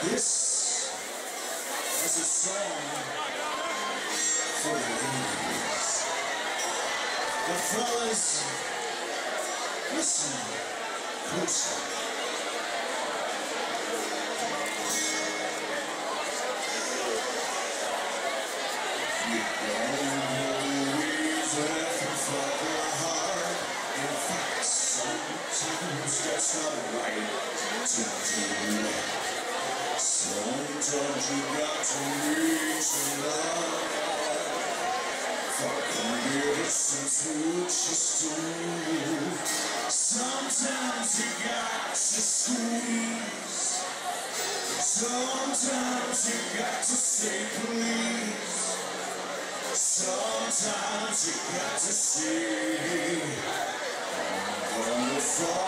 This is a song for the ladies. The fellas, listen closely. You always that's not right to do. You got to some love. Fucking medicine to just do. Sometimes you got to squeeze. Sometimes you got to say please. Sometimes you got to say, I'm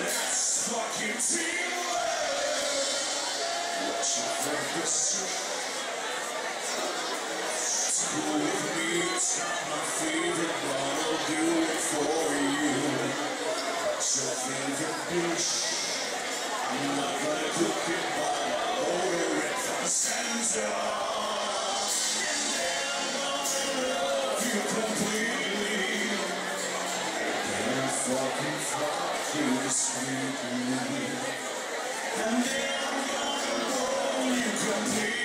Let's fucking teamwork. What you with me, it's not my favorite, but I'll do it for you. I'm not gonna it, but I'll it. And then I'm gonna roll you completely.